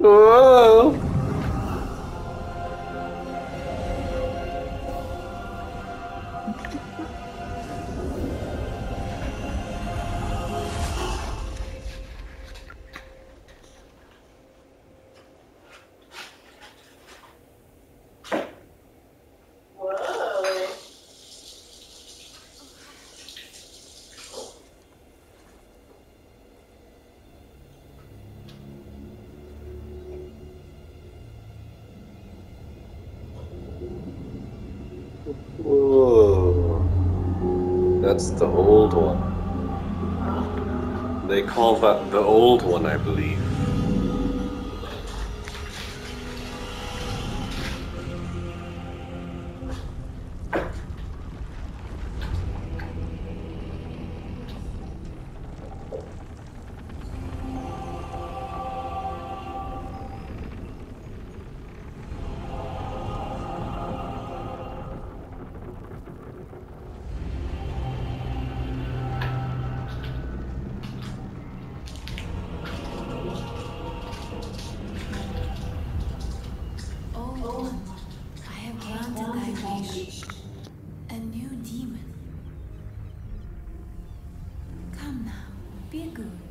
Whoa. That's the old one. They call that the old one, I believe. Be good.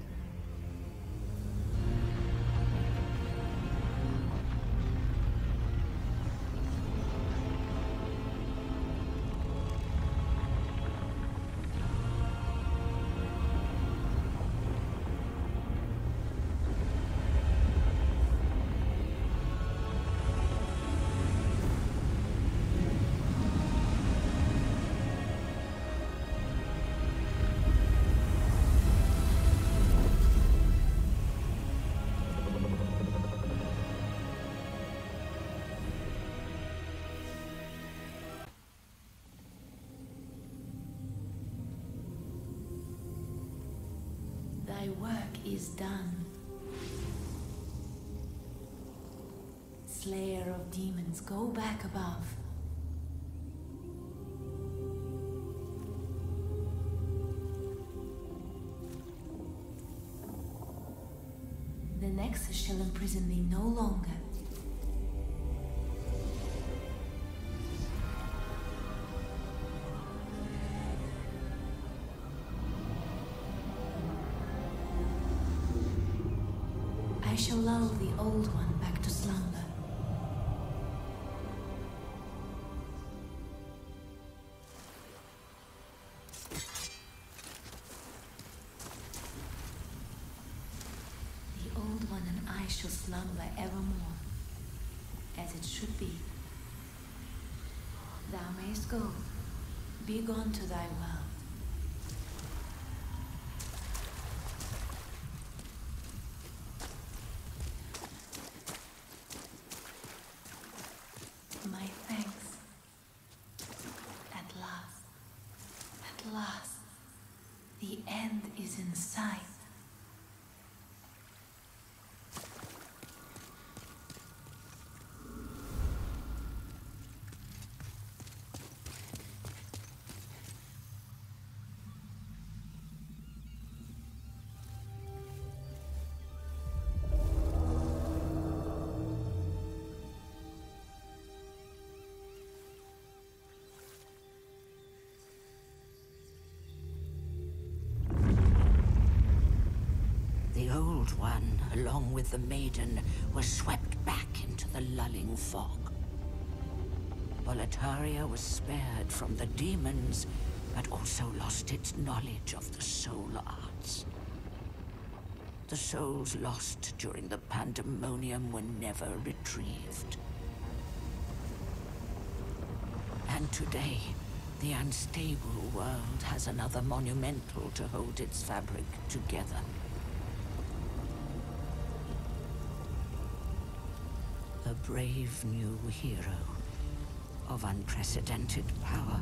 Thy work is done. Slayer of demons, go back above. The Nexus shall imprison thee no longer. Shall lull the old one back to slumber. The old one and I shall slumber evermore, as it should be. Thou mayst go, be gone to thy world. End Old One, along with the Maiden, was swept back into the lulling fog. Boletaria was spared from the demons, but also lost its knowledge of the soul arts. The souls lost during the pandemonium were never retrieved. And today, the unstable world has another monumental to hold its fabric together. A brave new hero of unprecedented power.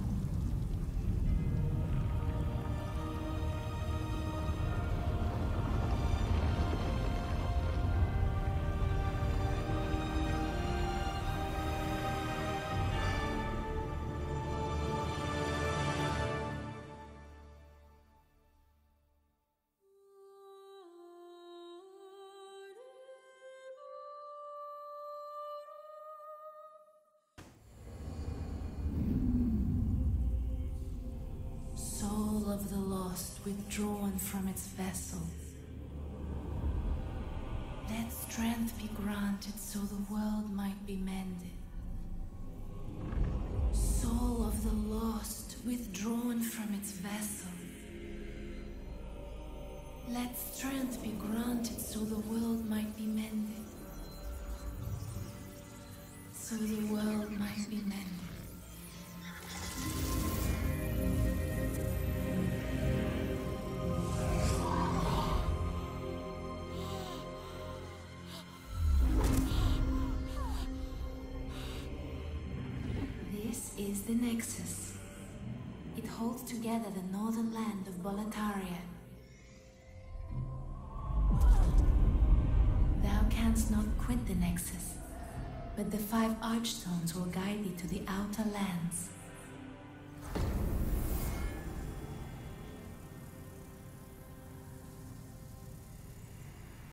Lost withdrawn from its vessel. Let strength be granted so the world might be mended. Soul of the lost withdrawn from its vessel. Let strength be granted so the world might be mended. So the world might be mended. This is the Nexus. It holds together the northern land of Boletaria. Thou canst not quit the Nexus, but the five Archstones will guide thee to the outer lands.